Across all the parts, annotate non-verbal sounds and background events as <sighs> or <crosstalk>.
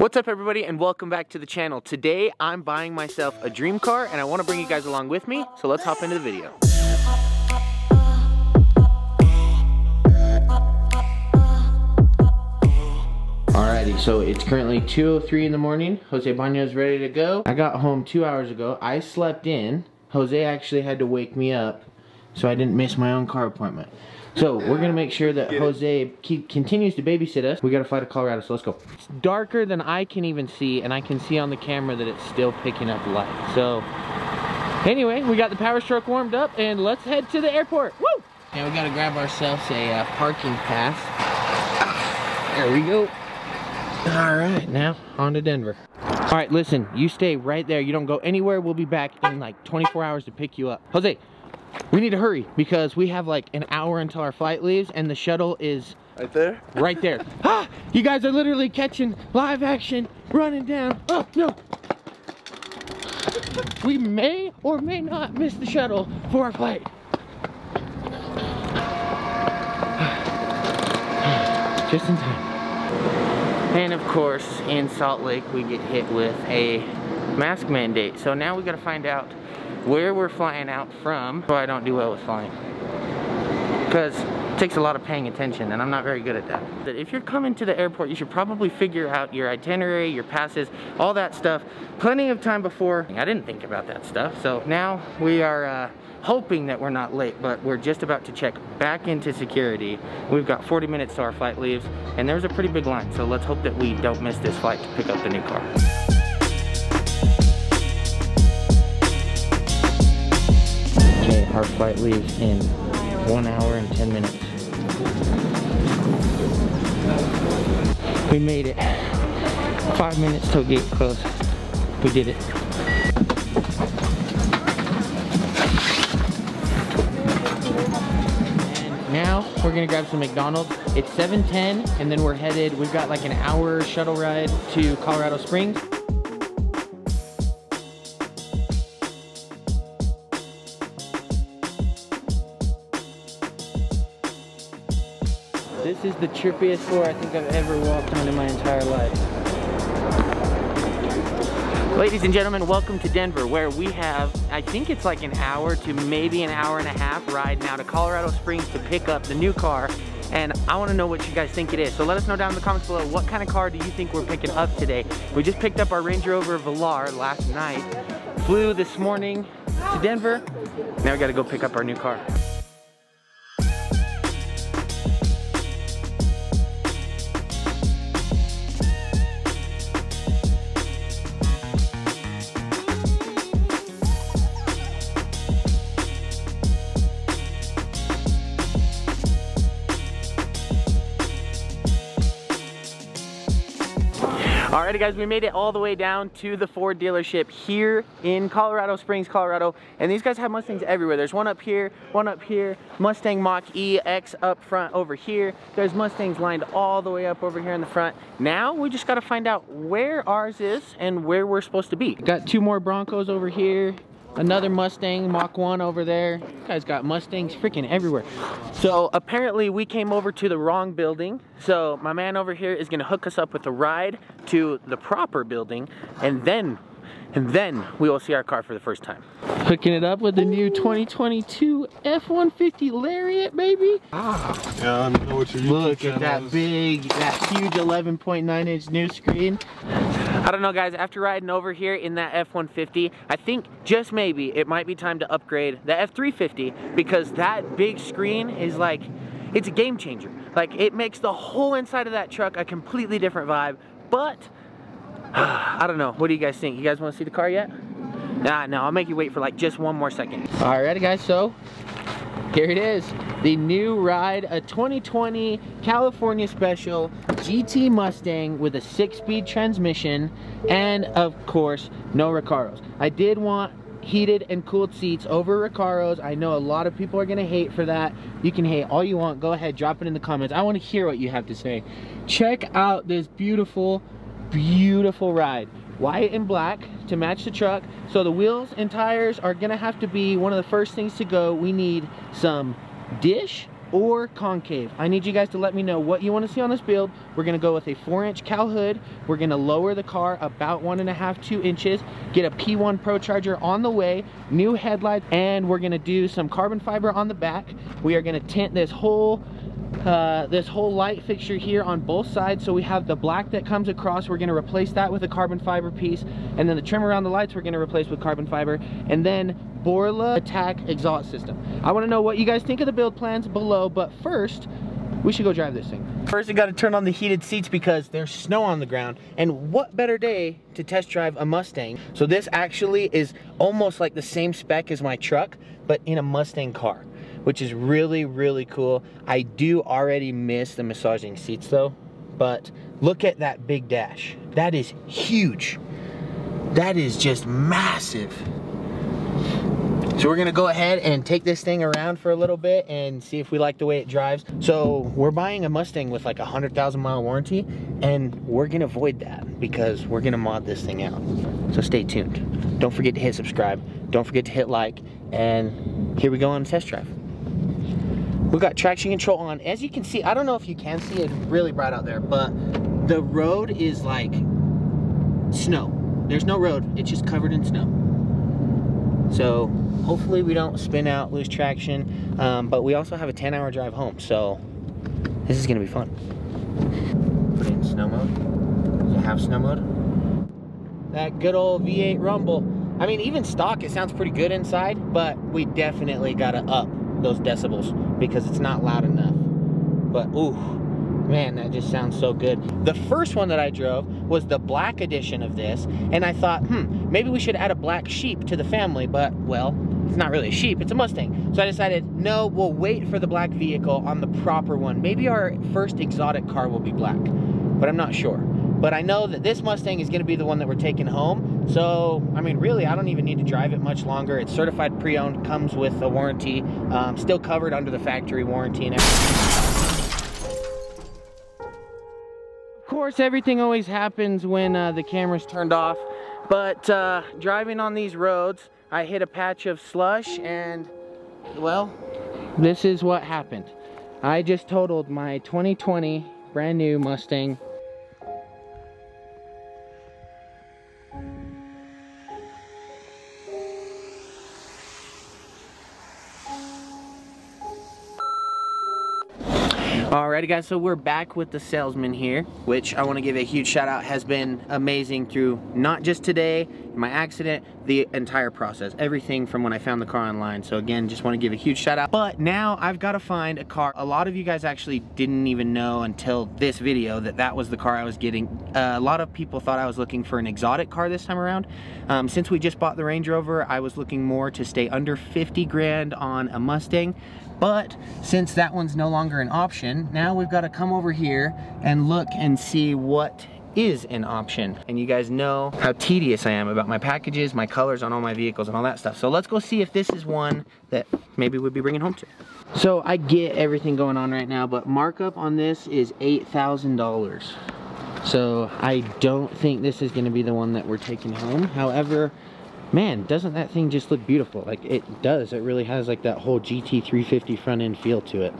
What's up everybody and welcome back to the channel. Today I'm buying myself a dream car and I want to bring you guys along with me, so let's hop into the video. Alrighty, so it's currently 2.03 in the morning. Jose Bano is ready to go. I got home two hours ago. I slept in. Jose actually had to wake me up so I didn't miss my own car appointment. So we're gonna make sure that Jose keep, continues to babysit us. We gotta fly to Colorado, so let's go. It's darker than I can even see, and I can see on the camera that it's still picking up light. So anyway, we got the power stroke warmed up, and let's head to the airport. Woo! And we gotta grab ourselves a uh, parking pass. There we go. All right, now on to Denver. All right, listen, you stay right there. You don't go anywhere. We'll be back in like 24 hours to pick you up. Jose, we need to hurry because we have like an hour until our flight leaves and the shuttle is right there. Right there. <laughs> <gasps> ah, you guys are literally catching live action, running down. Oh no. We may or may not miss the shuttle for our flight. <sighs> Just in time. And of course, in Salt Lake, we get hit with a mask mandate. So now we gotta find out where we're flying out from. So I don't do well with flying. Because it takes a lot of paying attention and I'm not very good at that. That if you're coming to the airport, you should probably figure out your itinerary, your passes, all that stuff. Plenty of time before. I didn't think about that stuff. So now we are uh, hoping that we're not late, but we're just about to check back into security. We've got 40 minutes till our flight leaves and there's a pretty big line. So let's hope that we don't miss this flight to pick up the new car. Flight leaves in one hour and 10 minutes. We made it. Five minutes till gate close. We did it. And now we're gonna grab some McDonald's. It's 7.10 and then we're headed, we've got like an hour shuttle ride to Colorado Springs. The trippiest floor I think I've ever walked on in my entire life. Ladies and gentlemen, welcome to Denver where we have, I think it's like an hour to maybe an hour and a half ride now to Colorado Springs to pick up the new car and I want to know what you guys think it is. So let us know down in the comments below what kind of car do you think we're picking up today. We just picked up our Range Rover Velar last night, flew this morning to Denver, now we got to go pick up our new car. Alrighty guys, we made it all the way down to the Ford dealership here in Colorado Springs, Colorado. And these guys have Mustangs everywhere. There's one up here, one up here, Mustang Mach-E X up front over here. There's Mustangs lined all the way up over here in the front. Now we just gotta find out where ours is and where we're supposed to be. Got two more Broncos over here another Mustang Mach 1 over there. You guys got Mustangs freaking everywhere. So apparently we came over to the wrong building. So my man over here is gonna hook us up with a ride to the proper building and then and then we will see our car for the first time. Hooking it up with the new 2022 F-150 Lariat, baby. Ah. Yeah, I know what you're Look at that is. big, that huge 11.9 inch new screen. I don't know guys, after riding over here in that F-150, I think just maybe it might be time to upgrade the F-350 because that big screen is like, it's a game changer. Like it makes the whole inside of that truck a completely different vibe, but <sighs> I don't know. What do you guys think? You guys want to see the car yet? Nah, no, I'll make you wait for like just one more second. Alrighty guys, so here it is. The new ride, a 2020 California Special GT Mustang with a six-speed transmission and of course, no Recaros. I did want heated and cooled seats over Recaros. I know a lot of people are gonna hate for that. You can hate all you want. Go ahead, drop it in the comments. I wanna hear what you have to say. Check out this beautiful beautiful ride white and black to match the truck so the wheels and tires are gonna have to be one of the first things to go we need some dish or concave. I need you guys to let me know what you want to see on this build. We're gonna go with a four inch cowl hood. We're gonna lower the car about one and a half, two inches, get a P1 ProCharger on the way, new headlights, and we're gonna do some carbon fiber on the back. We are gonna tint this whole uh, this whole light fixture here on both sides. So we have the black that comes across. We're gonna replace that with a carbon fiber piece. And then the trim around the lights, we're gonna replace with carbon fiber. And then Borla ATAK exhaust system. I wanna know what you guys think of the build plans below, but first, we should go drive this thing. First, we gotta turn on the heated seats because there's snow on the ground. And what better day to test drive a Mustang? So this actually is almost like the same spec as my truck, but in a Mustang car which is really, really cool. I do already miss the massaging seats though, but look at that big dash. That is huge. That is just massive. So we're gonna go ahead and take this thing around for a little bit and see if we like the way it drives. So we're buying a Mustang with like a 100,000 mile warranty and we're gonna avoid that because we're gonna mod this thing out. So stay tuned. Don't forget to hit subscribe. Don't forget to hit like and here we go on a test drive. We've got traction control on. As you can see, I don't know if you can see it really bright out there, but the road is like snow. There's no road, it's just covered in snow. So hopefully we don't spin out, lose traction, um, but we also have a 10 hour drive home, so this is gonna be fun. Put it in snow mode. Does it have snow mode? That good old V8 rumble. I mean, even stock, it sounds pretty good inside, but we definitely gotta up those decibels because it's not loud enough. But ooh, man, that just sounds so good. The first one that I drove was the black edition of this, and I thought, hmm, maybe we should add a black sheep to the family, but well, it's not really a sheep, it's a Mustang. So I decided, no, we'll wait for the black vehicle on the proper one. Maybe our first exotic car will be black, but I'm not sure. But I know that this Mustang is gonna be the one that we're taking home. So, I mean, really, I don't even need to drive it much longer. It's certified pre-owned, comes with a warranty, um, still covered under the factory warranty and everything. Of course, everything always happens when uh, the camera's turned off. But uh, driving on these roads, I hit a patch of slush and, well, this is what happened. I just totaled my 2020 brand new Mustang Alrighty guys, so we're back with the salesman here, which I want to give a huge shout out, has been amazing through not just today, my accident, the entire process, everything from when I found the car online. So again, just want to give a huge shout out. But now I've got to find a car. A lot of you guys actually didn't even know until this video that that was the car I was getting. Uh, a lot of people thought I was looking for an exotic car this time around. Um, since we just bought the Range Rover, I was looking more to stay under 50 grand on a Mustang. But since that one's no longer an option, now we've got to come over here and look and see what is an option. And you guys know how tedious I am about my packages, my colors on all my vehicles and all that stuff. So let's go see if this is one that maybe we'd be bringing home to. So I get everything going on right now, but markup on this is $8,000. So I don't think this is gonna be the one that we're taking home. However, man, doesn't that thing just look beautiful? Like it does, it really has like that whole GT350 front end feel to it.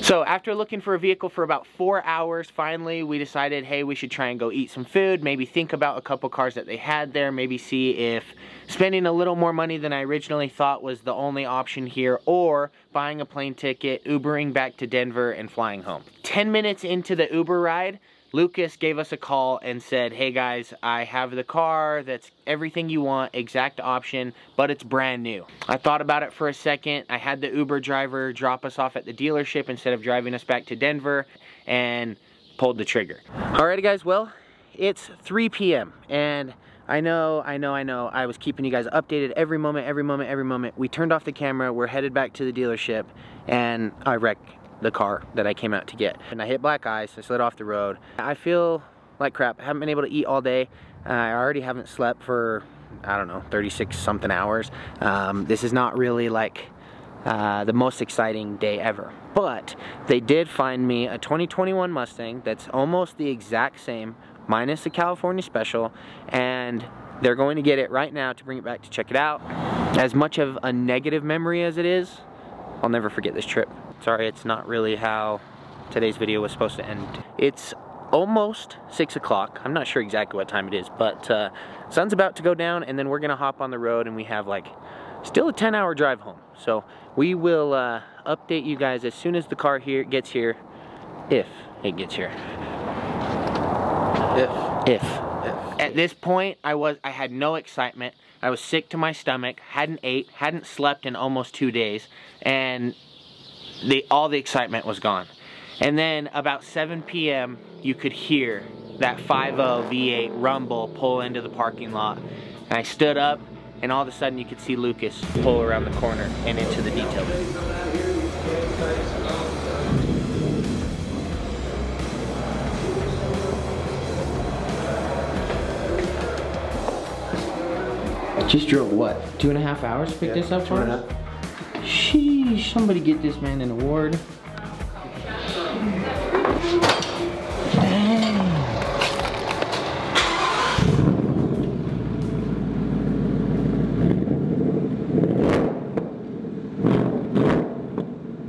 So after looking for a vehicle for about four hours, finally we decided, hey, we should try and go eat some food, maybe think about a couple cars that they had there, maybe see if spending a little more money than I originally thought was the only option here, or buying a plane ticket, Ubering back to Denver, and flying home. 10 minutes into the Uber ride, Lucas gave us a call and said, hey guys, I have the car that's everything you want, exact option, but it's brand new. I thought about it for a second. I had the Uber driver drop us off at the dealership instead of driving us back to Denver and pulled the trigger. Alrighty guys, well, it's 3 p.m. and I know, I know, I know, I was keeping you guys updated every moment, every moment, every moment. We turned off the camera, we're headed back to the dealership, and I wrecked the car that I came out to get. And I hit black ice, I slid off the road. I feel like crap, I haven't been able to eat all day. Uh, I already haven't slept for, I don't know, 36 something hours. Um, this is not really like uh, the most exciting day ever. But they did find me a 2021 Mustang that's almost the exact same, minus the California Special, and they're going to get it right now to bring it back to check it out. As much of a negative memory as it is, I'll never forget this trip. Sorry, it's not really how today's video was supposed to end. It's almost six o'clock. I'm not sure exactly what time it is, but uh, sun's about to go down and then we're gonna hop on the road and we have like still a 10 hour drive home. So we will uh, update you guys as soon as the car here gets here, if it gets here. If. If. At this point, I was I had no excitement. I was sick to my stomach, hadn't ate, hadn't slept in almost two days, and the all the excitement was gone. And then about 7 p.m., you could hear that 5.0 V8 rumble pull into the parking lot. And I stood up, and all of a sudden you could see Lucas pull around the corner and into the detail Just drove what? Two and a half hours to pick Yeah, this up for and us? Sheesh, somebody get this man an award.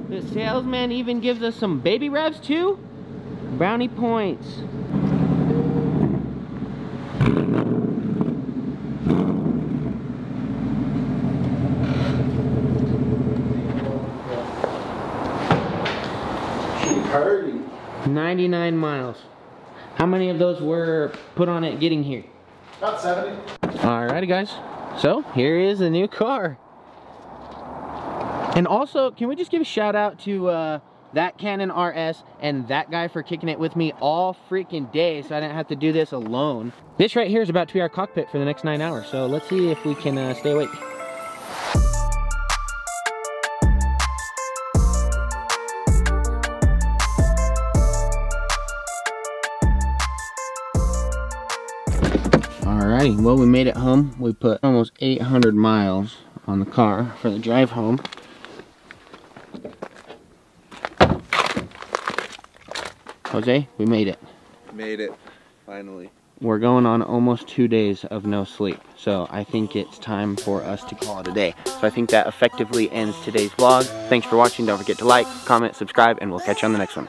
The salesman even gives us some baby revs too? Brownie points. 99 miles. How many of those were put on it getting here? About 70. Alrighty guys, so here is the new car. And also, can we just give a shout out to uh, that Canon RS and that guy for kicking it with me all freaking day so I didn't have to do this alone. This right here is about to be our cockpit for the next nine hours, so let's see if we can uh, stay awake. Alrighty, well we made it home. We put almost 800 miles on the car for the drive home. Jose, we made it. Made it. Finally. We're going on almost two days of no sleep. So I think it's time for us to call it a day. So I think that effectively ends today's vlog. Thanks for watching. Don't forget to like, comment, subscribe, and we'll catch you on the next one.